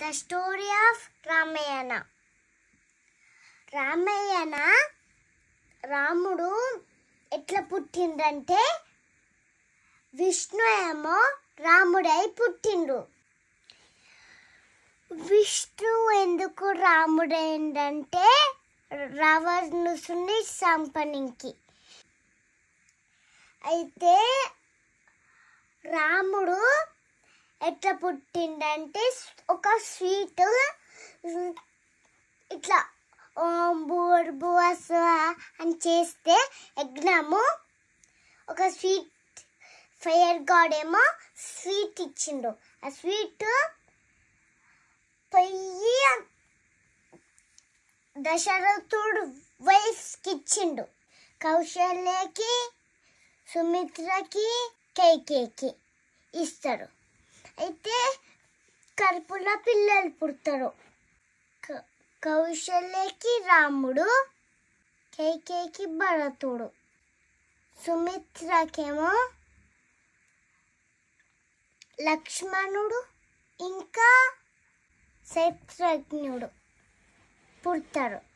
The story of Ramayana Ramayana రాముడు ఎట్లా పుట్టిండంటే విష్ణు ఏమో రాముడై పుట్టిండు. విష్ణు ఎందుకు రాముడైందంటే రావణుసుని సంపనికి. అయితే రాముడు ఎట్లా పుట్టిందంటే ఒక స్వీట్ ఇట్లా ఓం బూర్ బువస్ అని చేస్తే యజ్ఞము ఒక స్వీట్ ఫైర్ గాడ్ ఏమో స్వీట్ ఇచ్చిండు. ఆ స్వీట్ పొయ్యి దశరథుడు వైఫ్కి ఇచ్చిండు. కౌశల్యకి సుమిత్రకి కేకేకి ఇస్తారు. అయితే కడుపుల పిల్లలు పుడతారు. క- కౌశల్యకి రాముడు కేకేకి భరతుడు. సుమిత్రకేమో లక్ష్మణుడు ఇంకా శత్రుఘ్నుడు పుడతారు.